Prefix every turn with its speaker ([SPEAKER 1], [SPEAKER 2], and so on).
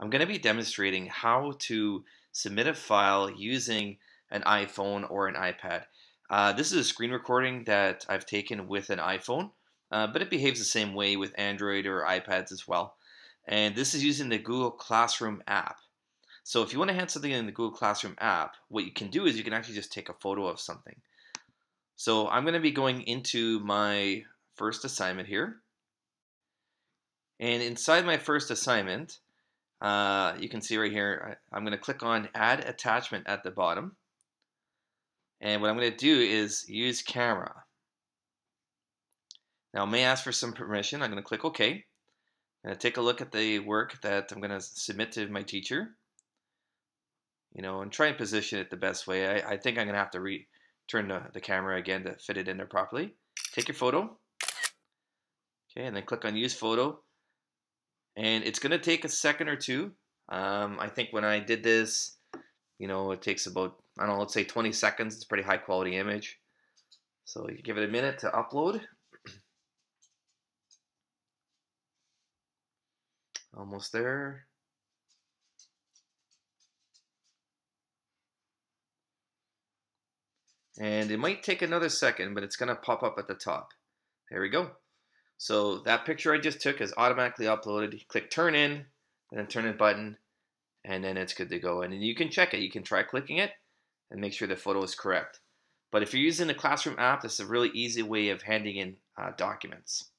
[SPEAKER 1] I'm going to be demonstrating how to submit a file using an iPhone or an iPad. Uh, this is a screen recording that I've taken with an iPhone, uh, but it behaves the same way with Android or iPads as well. And this is using the Google Classroom app. So if you want to hand something in the Google Classroom app, what you can do is you can actually just take a photo of something. So I'm going to be going into my first assignment here. And inside my first assignment, uh, you can see right here, I, I'm going to click on Add Attachment at the bottom. And what I'm going to do is use camera. Now, I may ask for some permission. I'm going to click OK. I'm going to take a look at the work that I'm going to submit to my teacher. You know, and try and position it the best way. I, I think I'm going to have to return the, the camera again to fit it in there properly. Take your photo. Okay, and then click on Use Photo and it's going to take a second or two. Um, I think when I did this, you know, it takes about, I don't know, let's say 20 seconds. It's a pretty high quality image. So you give it a minute to upload. Almost there. And it might take another second, but it's going to pop up at the top. There we go. So that picture I just took is automatically uploaded. You click turn in, then turn in button, and then it's good to go. And you can check it. You can try clicking it and make sure the photo is correct. But if you're using the Classroom app, this is a really easy way of handing in uh, documents.